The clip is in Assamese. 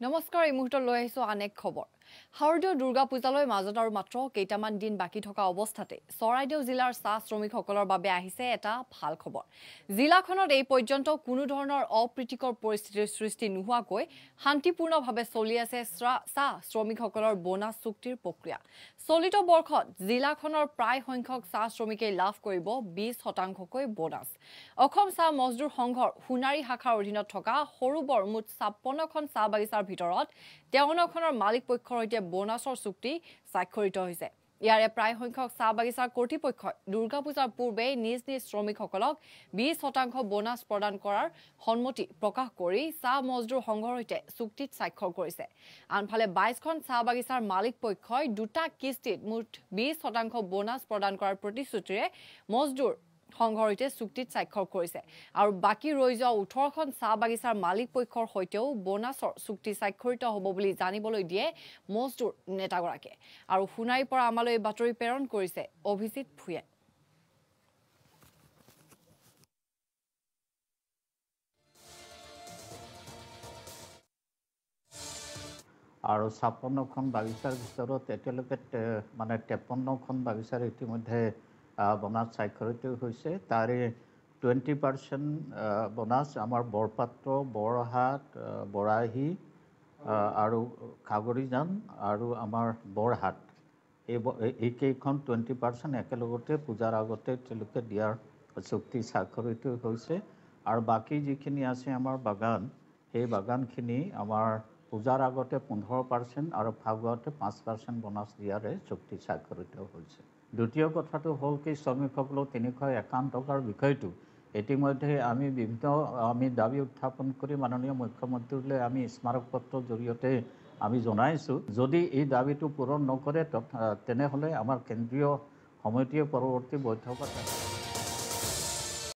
নমস্কাৰ এই মুহূৰ্তত লৈ আহিছোঁ আন এক খবৰ। শাৰদীয় দুৰ্গা পূজালৈ মাজত আৰু মাত্ৰ কেইটামান দিন বাকী থকা অৱস্থাতে চৰাইদেউ জিলাৰ চাহ শ্ৰমিকসকলৰ বাবে আহিছে এটা ভাল খবৰ। জিলাখনত এই পৰ্যন্ত কোনো ধৰণৰ অপ্ৰীতিকৰ পৰিস্থিতিৰ সৃষ্টি নোহোৱাকৈ শান্তিপূৰ্ণভাৱে চলি আছে চাহ শ্ৰমিকসকলৰ বোনাছ চুক্তিৰ প্ৰক্ৰিয়া। চলিত বৰ্ষত জিলাখনৰ প্ৰায় সংখ্যক চাহ শ্ৰমিকে লাভ কৰিব বিছ শতাংশকৈ বোনাছ। অসম চাহ মজদুৰ সংঘৰ সোণাৰী শাখাৰ অধীনত থকা সৰু বৰ মুঠ ছাপন্নখন চাহ বাগিচাৰ ভিতৰত তেৱন্নখনৰ মালিক পক্ষৰ সৈতে বোনাছৰ চুক্তি স্বাক্ষৰিত হৈছে। ইয়াৰে প্ৰায় সংখ্যক চাহ বাগিচাৰ কৰ্তৃপক্ষই দুৰ্গা পূজাৰ পূৰ্বে নিজ নিজ শ্ৰমিকসকলক বিছ শতাংশ বোনাছ প্ৰদান কৰাৰ সন্মতি প্ৰকাশ কৰি চাহ মজদুৰ সংঘৰ সৈতে চুক্তিত স্বাক্ষৰ কৰিছে। আনফালে বাইছখন চাহ বাগিচাৰ মালিক পক্ষই দুটা কিস্তিত মুঠ বিছ শতাংশ বোনাছ প্ৰদান কৰাৰ প্ৰতিশ্ৰুতিৰে মজদুৰ সংঘৰ চুক্তিত স্বাক্ষৰ কৰিছে। আৰু বাকী ৰৈ যোৱা ওঠৰখন চাহ বাগিচাৰ মালিক পক্ষৰ সৈতেও বোনাছৰ চুক্তি স্বাক্ষৰিত হ'ব বুলি জানিবলৈ দিয়ে মজদুৰ নেতাগৰাকীয়ে। আৰু সোণাৰীৰ পৰা আমালৈ বাতৰি প্ৰেৰণ কৰিছে অভিজিত ভূঞে আৰু ছাপন্নখন বাগিচাৰ ভিতৰত এতিয়ালৈকে মানে তেপন্নখন বাগিচাৰ ইতিমধ্যে বনাজ স্বাক্ষৰিত হৈছে তাৰে টুৱেণ্টি পাৰ্চেণ্ট বনাজ আমাৰ বৰপাত্ৰ বৰহাট বৰাহী আৰু খাগৰিজান আৰু আমাৰ বৰহাট। এই এইকেইখন টুৱেণ্টি পাৰ্চেণ্ট একেলগতে পূজাৰ আগতে তেওঁলোকে দিয়াৰ চুক্তি স্বাক্ষৰিত হৈছে। আৰু বাকী যিখিনি আছে আমাৰ বাগান সেই বাগানখিনি আমাৰ পূজাৰ আগতে পোন্ধৰ পাৰ্চেণ্ট আৰু ফাগুৱাতে পাঁচ পাৰ্চেণ্ট বনাছ দিয়াৰে চুক্তি স্বাক্ষৰিত হৈছে। দ্বিতীয় কথাটো হ'ল কি শ্ৰমিকসকলক তিনিশ একাৱন্ন টকাৰ বিষয়টো ইতিমধ্যে আমি বিভিন্ন আমি দাবী উত্থাপন কৰি মাননীয় মুখ্যমন্ত্ৰীলৈ আমি স্মাৰক পত্ৰৰ জৰিয়তে আমি জনাইছোঁ। যদি এই দাবীটো পূৰণ নকৰে তেনেহ'লে আমাৰ কেন্দ্ৰীয় সমিতিয়ে পৰৱৰ্তী বৈঠকত